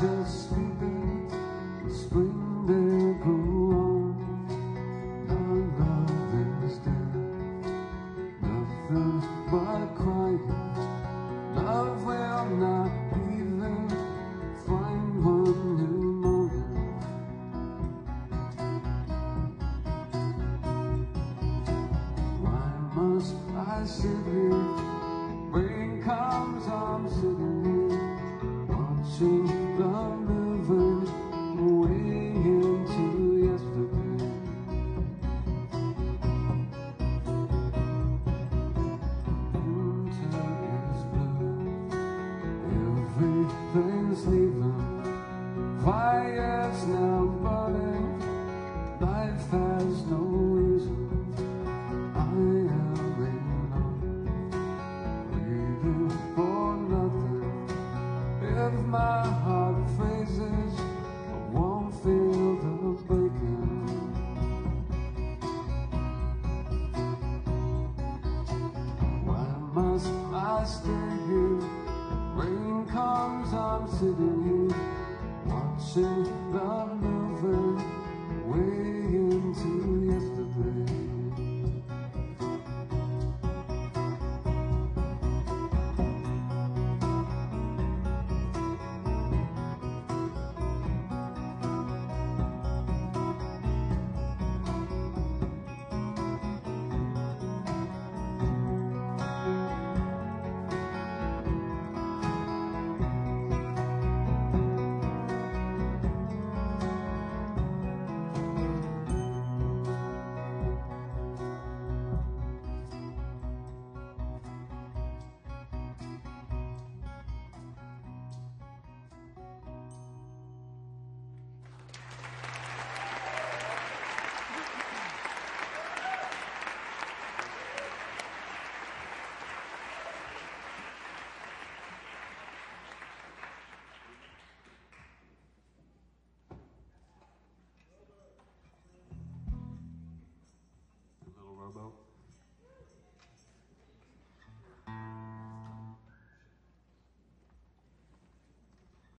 just here? Rain comes, sitting here, watching the moving away into yesterday. Winter is blue, everything's leaving. Fires now burning, life must I stay here? Rain comes, I'm sitting here, watching.